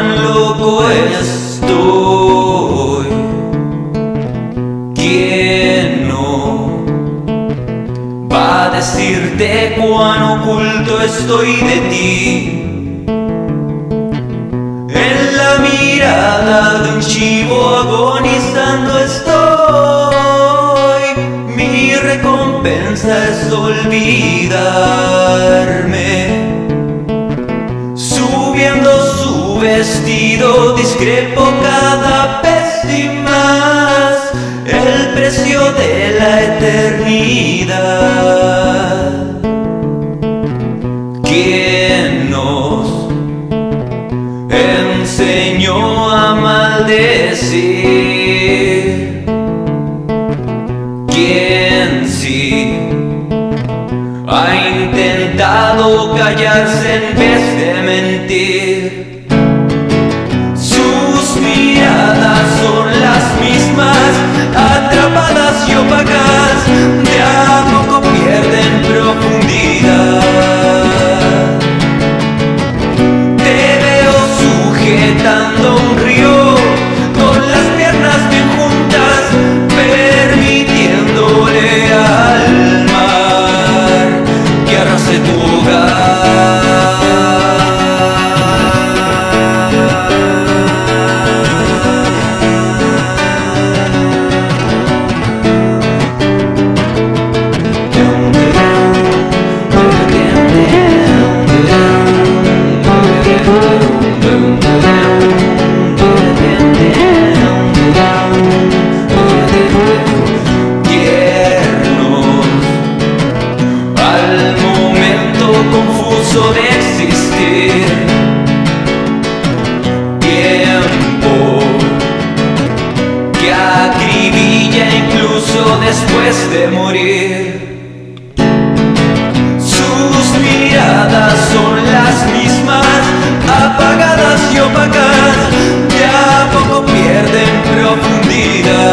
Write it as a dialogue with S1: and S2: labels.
S1: cuán loco estoy. ¿Quién no va a decirte cuán oculto estoy de ti? En la mirada de un chivo agonizando estoy. Mi recompensa es olvidarme. Vestido, discrepo cada vez más el precio de la eternidad. ¿Quién nos enseñó a maldecir? ¿Quién sí ha intentado callarse en vez freedom.